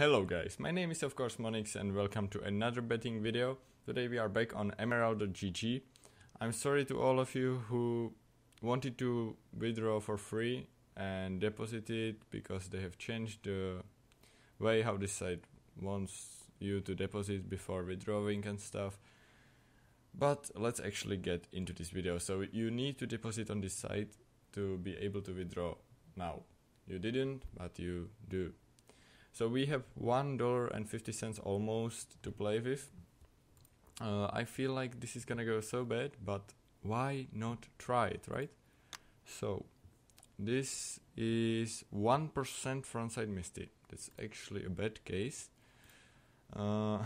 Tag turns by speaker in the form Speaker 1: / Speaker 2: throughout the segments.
Speaker 1: Hello guys, my name is of course Monix and welcome to another betting video. Today we are back on Emerald.gg. I'm sorry to all of you who wanted to withdraw for free and deposit it because they have changed the way how this site wants you to deposit before withdrawing and stuff. But let's actually get into this video. So you need to deposit on this site to be able to withdraw now. You didn't, but you do. So we have one dollar and fifty cents almost to play with. Uh, I feel like this is gonna go so bad, but why not try it, right? So this is one percent frontside misty. That's actually a bad case. Uh,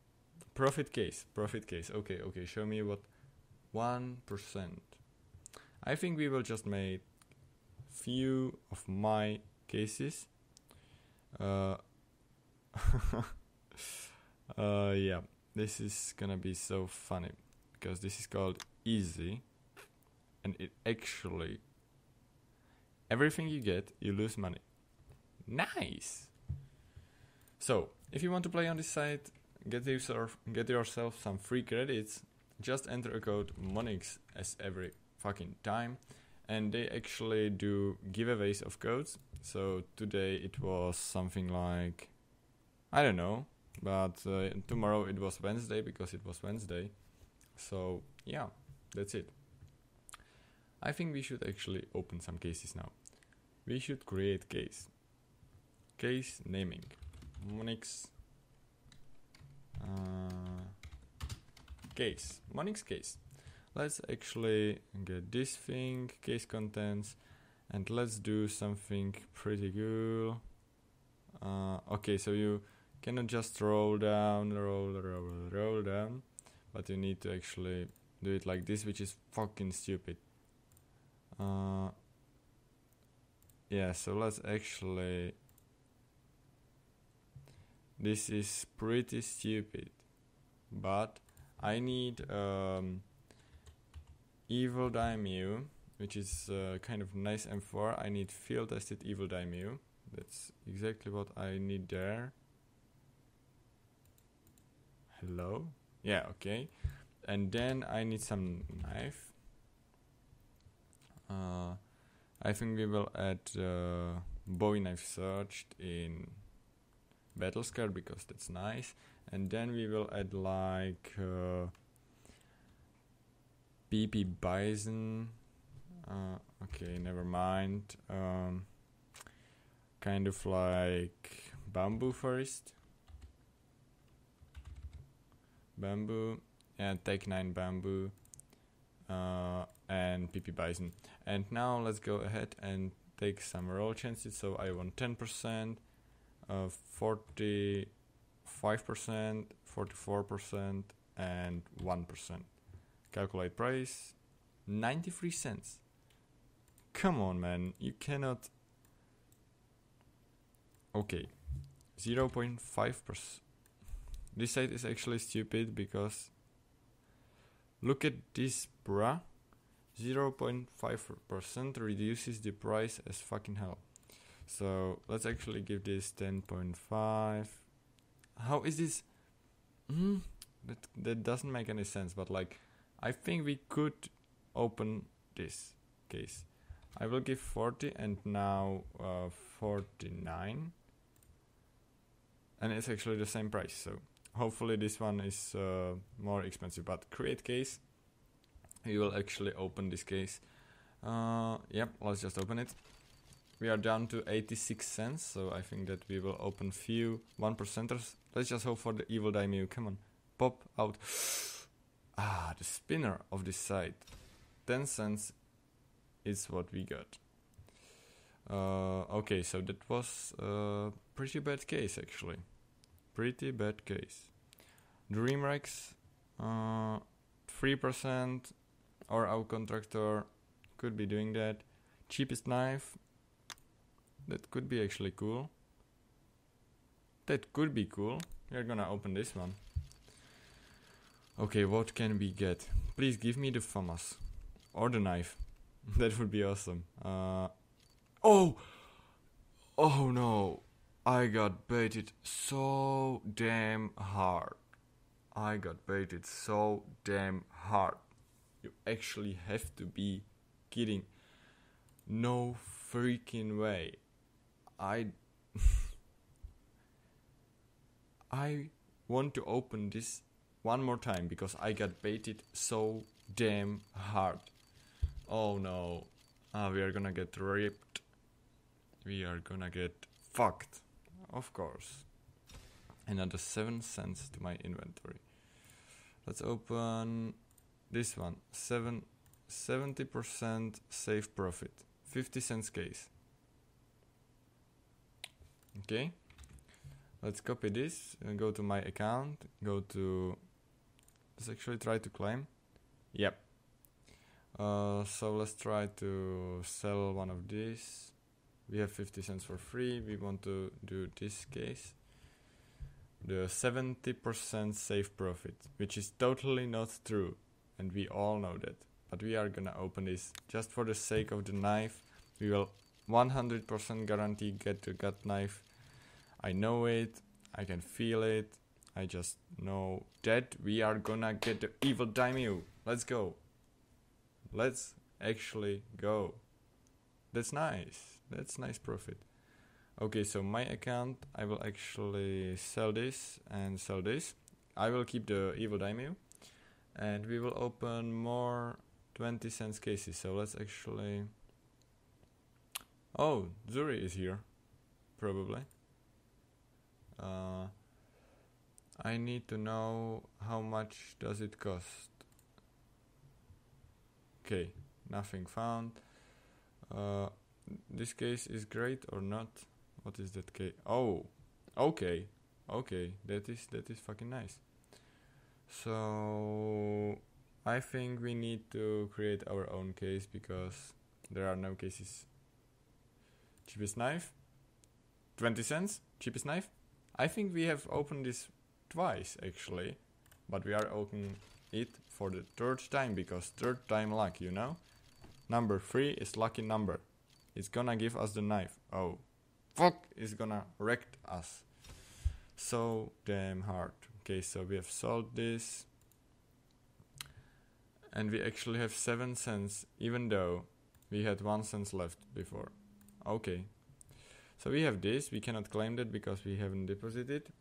Speaker 1: profit case, profit case. Okay, okay. Show me what one percent. I think we will just make few of my cases. Uh, uh, yeah, this is gonna be so funny because this is called easy, and it actually everything you get, you lose money. Nice. So, if you want to play on this site, get yourself get yourself some free credits. Just enter a code Monix as every fucking time, and they actually do giveaways of codes. So today it was something like I don't know, but uh, tomorrow it was Wednesday because it was Wednesday. So yeah, that's it. I think we should actually open some cases now. We should create case. Case naming. Monix uh, case. Monix case. Let's actually get this thing, case contents, and let's do something pretty cool. Uh, okay, so you cannot just roll down, roll, roll, roll down, but you need to actually do it like this, which is fucking stupid. Uh, yeah, so let's actually. This is pretty stupid, but I need um, evil daimyo, which is uh, kind of nice M4. I need field tested evil daimyo. That's exactly what I need there. Hello? Yeah, okay. And then I need some knife. Uh, I think we will add uh, Bowie knife scorched in battle scar because that's nice. And then we will add like uh, PP bison. Uh, okay, never mind. Um, kind of like bamboo forest. Bamboo and Tec-9 bamboo uh, and PP-Bizon. And now let's go ahead and take some roll chances. So I want 10%, uh, 45%, 44%, and 1%. Calculate price 93 cents. Come on, man, you cannot. Okay, 0.5%. This site is actually stupid because look at this, bruh. 0.5% reduces the price as fucking hell. So let's actually give this 10.5. How is this? Mm, that that doesn't make any sense. But like, I think we could open this case. I will give 40 and now uh, 49, and it's actually the same price. So hopefully this one is uh, more expensive. But create case we will actually open this case. Uh, yep, let's just open it. We are down to 86 cents, so I think that we will open few one percenters. Let's just hope for the evil daimyo. Come on, pop out. Ah, the spinner of this side. 10 cents is what we got. Uh, okay, so that was a pretty bad case actually. Pretty bad case. Dreamrex, uh, 3%, or our contractor could be doing that. Cheapest knife, that could be actually cool. That could be cool. We're gonna open this one. Okay, what can we get? Please give me the FAMAS. Or the knife. that would be awesome. Uh, oh! Oh no! I got baited so damn hard. I got baited so damn hard. You actually have to be kidding. No freaking way. I I want to open this one more time because I got baited so damn hard. Oh no. Ah, we are gonna get ripped. We are gonna get fucked. Of course. Another 7 cents to my inventory. Let's open this one. 7 70% safe profit. 50 cents case. Okay. Let's copy this and go to my account. Go to. Let's actually try to claim. Yep. Uh, so let's try to sell one of these. We have 50 cents for free. We want to do this case. The 70% safe profit, which is totally not true. And we all know that. But we are gonna open this just for the sake of the knife. We will 100% guarantee get the gut knife. I know it. I can feel it. I just know that we are gonna get the evil daimyo. Let's go. Let's actually go. That's nice. That's nice profit. Okay, so my account, I will actually sell this and sell this. I will keep the evil daimyo, and we will open more 20 cents cases. So let's actually. Oh, Zuri is here, probably. Uh, I need to know how much does it cost. Okay, nothing found. Uh, this case is great or not? What is that case? Oh, okay, okay. That is that is fucking nice. So I think we need to create our own case because there are no cases. Cheapest knife, twenty cents. Cheapest knife. I think we have opened this twice actually, but we are opening it for the third time because third time luck, you know. Number three is lucky number. It's gonna give us the knife. Oh, fuck! It's gonna wreck us. So damn hard. Okay, so we have sold this. And we actually have 7 cents, even though we had 1 cent left before. Okay. So we have this. We cannot claim that because we haven't deposited.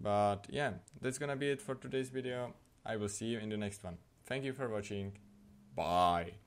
Speaker 1: But yeah, that's gonna be it for today's video. I will see you in the next one. Thank you for watching. Bye.